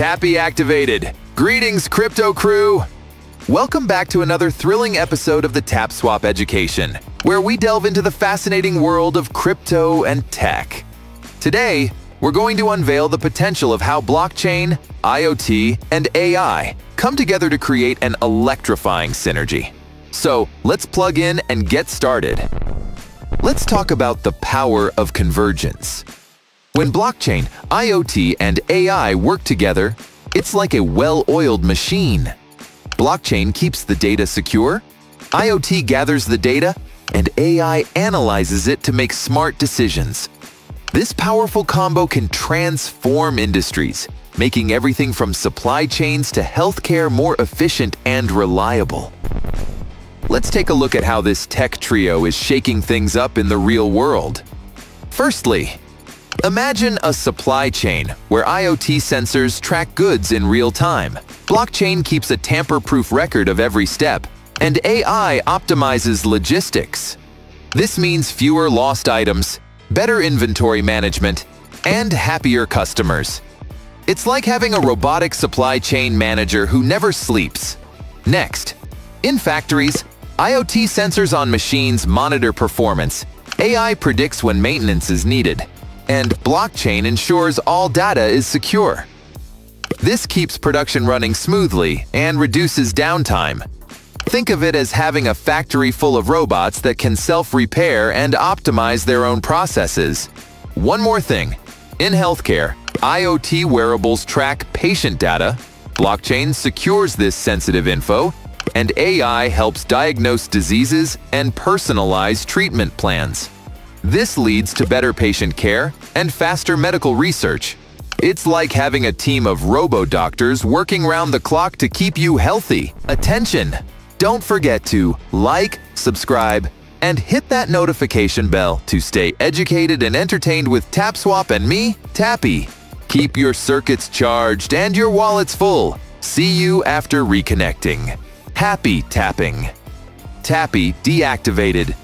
Tappy activated. Greetings, crypto crew. Welcome back to another thrilling episode of the TapSwap Education, where we delve into the fascinating world of crypto and tech. Today, we're going to unveil the potential of how blockchain, IoT, and AI come together to create an electrifying synergy. So let's plug in and get started. Let's talk about the power of convergence. When blockchain, IoT, and AI work together, it's like a well-oiled machine. Blockchain keeps the data secure, IoT gathers the data, and AI analyzes it to make smart decisions. This powerful combo can transform industries, making everything from supply chains to healthcare more efficient and reliable. Let's take a look at how this tech trio is shaking things up in the real world. Firstly, Imagine a supply chain where IoT sensors track goods in real time. Blockchain keeps a tamper-proof record of every step, and AI optimizes logistics. This means fewer lost items, better inventory management, and happier customers. It's like having a robotic supply chain manager who never sleeps. Next, in factories, IoT sensors on machines monitor performance. AI predicts when maintenance is needed and blockchain ensures all data is secure. This keeps production running smoothly and reduces downtime. Think of it as having a factory full of robots that can self-repair and optimize their own processes. One more thing. In healthcare, IoT wearables track patient data, blockchain secures this sensitive info, and AI helps diagnose diseases and personalize treatment plans. This leads to better patient care and faster medical research. It's like having a team of robo-doctors working round the clock to keep you healthy. Attention! Don't forget to like, subscribe, and hit that notification bell to stay educated and entertained with TapSwap and me, Tappy. Keep your circuits charged and your wallets full. See you after reconnecting. Happy tapping. Tappy deactivated.